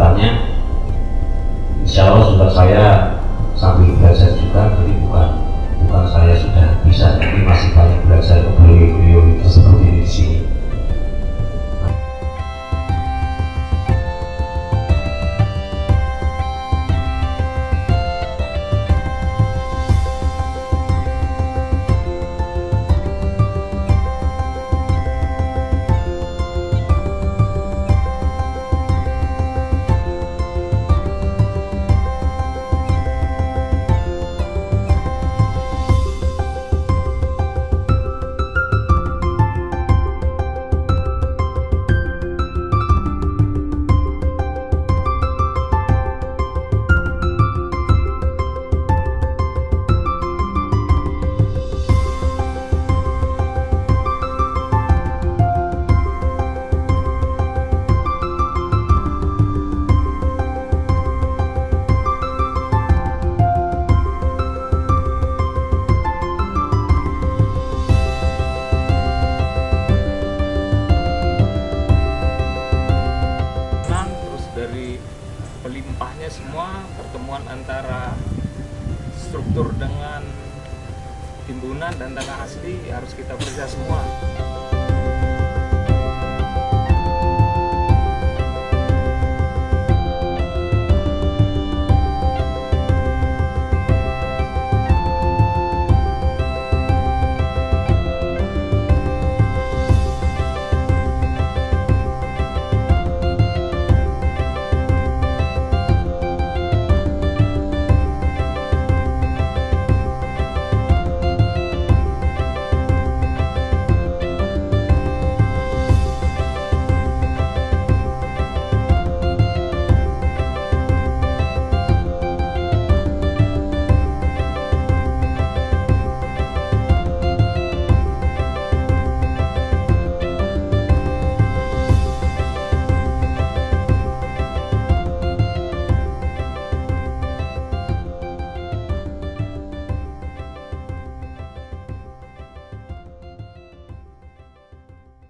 bertanya insya Allah juga saya sambil belajar juga jadi bukan bukan saya sudah bisa tapi masih banyak semua pertemuan antara struktur dengan timbunan dan tanah asli harus kita periksa semua